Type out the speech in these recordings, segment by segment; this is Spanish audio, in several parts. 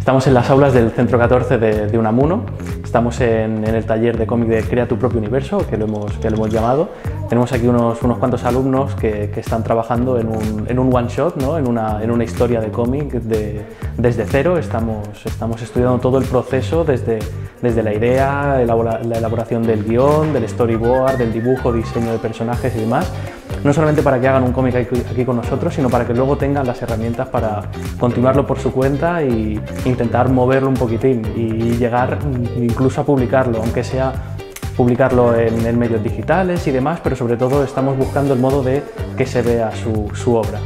Estamos en las aulas del Centro 14 de, Unamuno, estamos en, el taller de cómic de Crea tu propio universo, que lo hemos, llamado. Tenemos aquí unos, cuantos alumnos que, están trabajando en un, one shot, ¿no? en, una, historia de cómic de, desde cero. Estamos, estamos estudiando todo el proceso desde, desde la idea, la elaboración del guion, del storyboard, del dibujo, diseño de personajes y demás no solamente para que hagan un cómic aquí, con nosotros, sino para que luego tengan las herramientas para continuarlo por su cuenta e intentar moverlo un poquitín y llegar incluso a publicarlo, aunque sea publicarlo en, medios digitales y demás, pero sobre todo estamos buscando el modo de que se vea su, obra.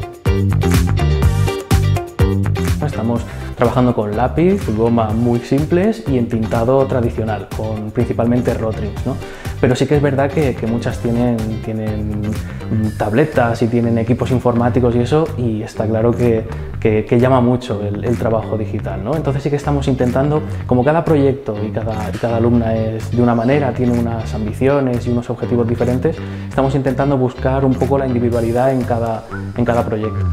Estamos trabajando con lápiz, goma muy simples y en pintado tradicional, con principalmente Rotrix. ¿no? Pero sí que es verdad que, muchas tienen, tienen tabletas y tienen equipos informáticos y eso, y está claro que, que, llama mucho el, trabajo digital. ¿no? Entonces sí que estamos intentando, como cada proyecto y cada, cada alumna es de una manera, tiene unas ambiciones y unos objetivos diferentes, estamos intentando buscar un poco la individualidad en cada, en cada proyecto.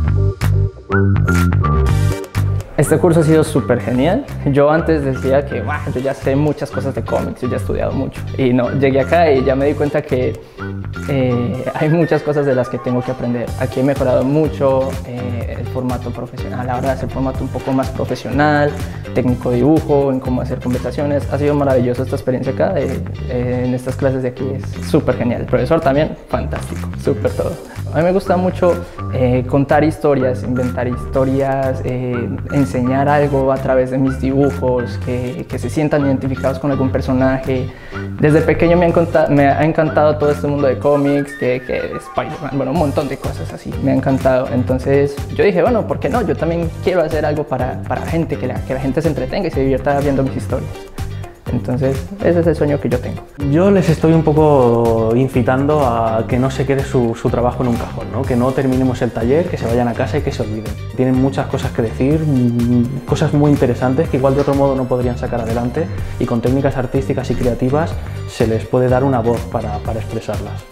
Este curso ha sido súper genial. Yo antes decía que yo ya sé muchas cosas de cómics, yo ya he estudiado mucho. Y no, llegué acá y ya me di cuenta que eh, hay muchas cosas de las que tengo que aprender. Aquí he mejorado mucho eh, el formato profesional, ahora es el formato un poco más profesional, técnico dibujo, en cómo hacer conversaciones. Ha sido maravilloso esta experiencia acá eh, en estas clases de aquí, es súper genial. El profesor también, fantástico, súper todo. A mí me gusta mucho contar historias, inventar historias, enseñar algo a través de mis dibujos, que, que se sientan identificados con algún personaje. Desde pequeño me ha, me ha encantado todo este mundo de cómics, que, que Spider-Man, bueno, un montón de cosas así, me ha encantado. Entonces yo dije, bueno, ¿por qué no? Yo también quiero hacer algo para, para la gente, que la, que la gente se entretenga y se divierta viendo mis historias. Entonces, ese es el sueño que yo tengo. Yo les estoy un poco incitando a que no se quede su, trabajo en un cajón, ¿no? que no terminemos el taller, que se vayan a casa y que se olviden. Tienen muchas cosas que decir, mm, cosas muy interesantes que igual de otro modo no podrían sacar adelante y con técnicas artísticas y creativas se les puede dar una voz para, para expresarlas.